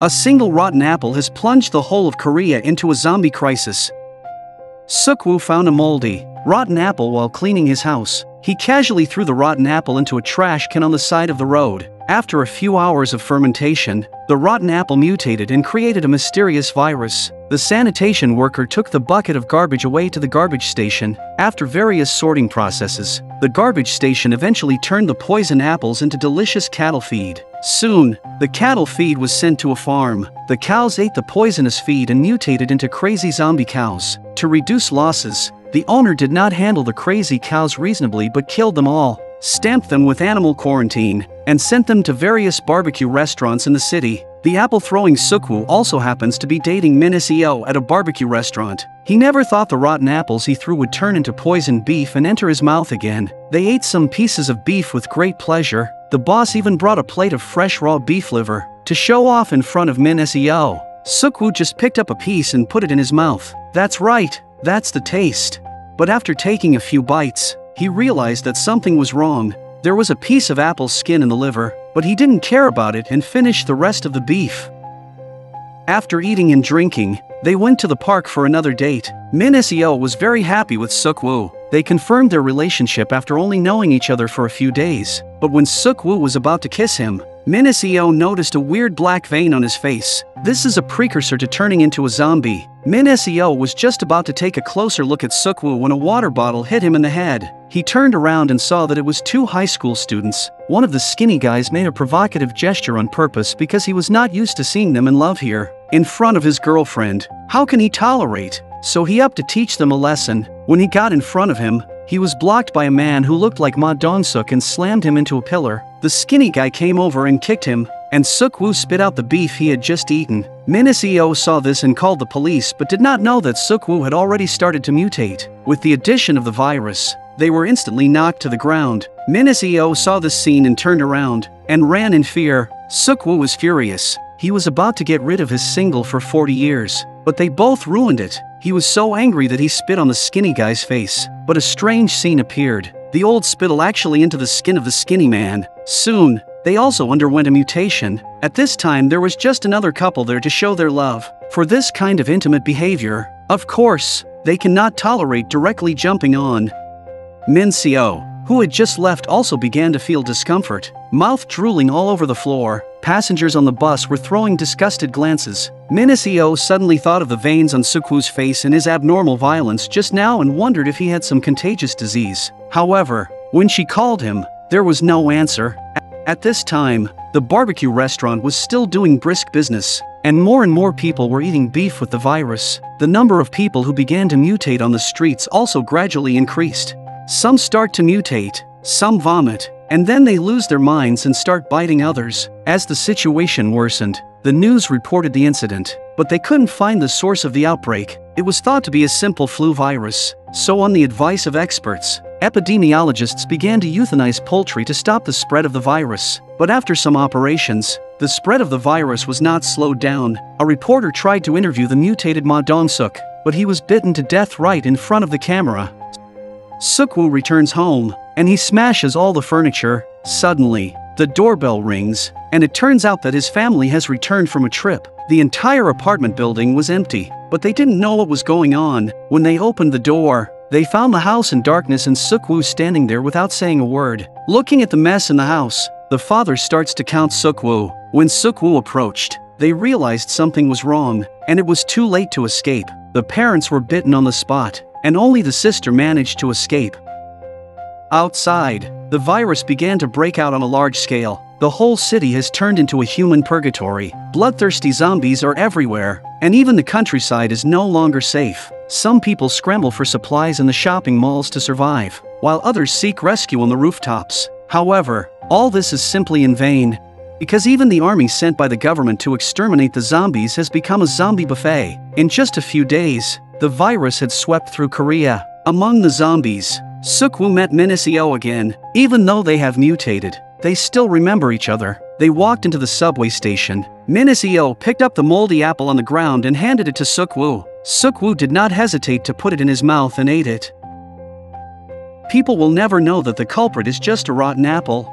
A single rotten apple has plunged the whole of Korea into a zombie crisis. Sukwoo found a moldy, rotten apple while cleaning his house. He casually threw the rotten apple into a trash can on the side of the road. After a few hours of fermentation, the rotten apple mutated and created a mysterious virus. The sanitation worker took the bucket of garbage away to the garbage station. After various sorting processes, the garbage station eventually turned the poison apples into delicious cattle feed. Soon, the cattle feed was sent to a farm. The cows ate the poisonous feed and mutated into crazy zombie cows. To reduce losses, the owner did not handle the crazy cows reasonably but killed them all, stamped them with animal quarantine, and sent them to various barbecue restaurants in the city. The apple-throwing Sukwu also happens to be dating Min Seo at a barbecue restaurant. He never thought the rotten apples he threw would turn into poisoned beef and enter his mouth again. They ate some pieces of beef with great pleasure. The boss even brought a plate of fresh raw beef liver to show off in front of Min Seo. Sukwu just picked up a piece and put it in his mouth. That's right, that's the taste. But after taking a few bites, he realized that something was wrong. There was a piece of apple skin in the liver, but he didn't care about it and finished the rest of the beef. After eating and drinking, they went to the park for another date. Min Seo was very happy with Suk Woo. They confirmed their relationship after only knowing each other for a few days. But when Suk Woo was about to kiss him, Min Seo noticed a weird black vein on his face. This is a precursor to turning into a zombie. Min Seo was just about to take a closer look at Sukwu when a water bottle hit him in the head. He turned around and saw that it was two high school students. One of the skinny guys made a provocative gesture on purpose because he was not used to seeing them in love here, in front of his girlfriend. How can he tolerate? So he upped to teach them a lesson. When he got in front of him, he was blocked by a man who looked like Ma Dong-suk and slammed him into a pillar. The skinny guy came over and kicked him, and Sukwu spit out the beef he had just eaten. Minseo saw this and called the police but did not know that Sukwu had already started to mutate. With the addition of the virus, they were instantly knocked to the ground. Minseo saw this scene and turned around, and ran in fear. Sukwu was furious. He was about to get rid of his single for 40 years, but they both ruined it. He was so angry that he spit on the skinny guy's face. But a strange scene appeared. The old spittle actually into the skin of the skinny man. Soon, they also underwent a mutation. At this time there was just another couple there to show their love. For this kind of intimate behavior, of course, they cannot tolerate directly jumping on. Min Seo, who had just left also began to feel discomfort, mouth drooling all over the floor. Passengers on the bus were throwing disgusted glances. Min Seo suddenly thought of the veins on Sukwu's face and his abnormal violence just now and wondered if he had some contagious disease. However, when she called him, there was no answer. At this time, the barbecue restaurant was still doing brisk business, and more and more people were eating beef with the virus. The number of people who began to mutate on the streets also gradually increased. Some start to mutate, some vomit, and then they lose their minds and start biting others. As the situation worsened, the news reported the incident, but they couldn't find the source of the outbreak. It was thought to be a simple flu virus. So on the advice of experts, epidemiologists began to euthanize poultry to stop the spread of the virus. But after some operations, the spread of the virus was not slowed down. A reporter tried to interview the mutated Ma Dong-suk, but he was bitten to death right in front of the camera. Sukwu returns home, and he smashes all the furniture. Suddenly, the doorbell rings, and it turns out that his family has returned from a trip. The entire apartment building was empty, but they didn't know what was going on. When they opened the door, they found the house in darkness and Sukwu standing there without saying a word. Looking at the mess in the house, the father starts to count Sukwu. When Sukwu approached, they realized something was wrong, and it was too late to escape. The parents were bitten on the spot, and only the sister managed to escape. Outside, the virus began to break out on a large scale. The whole city has turned into a human purgatory. Bloodthirsty zombies are everywhere, and even the countryside is no longer safe. Some people scramble for supplies in the shopping malls to survive, while others seek rescue on the rooftops. However, all this is simply in vain, because even the army sent by the government to exterminate the zombies has become a zombie buffet. In just a few days, the virus had swept through Korea. Among the zombies, Sukwu met Min Seo again. Even though they have mutated, they still remember each other. They walked into the subway station. Min Seo picked up the moldy apple on the ground and handed it to Sukwu. Sukwu did not hesitate to put it in his mouth and ate it. People will never know that the culprit is just a rotten apple.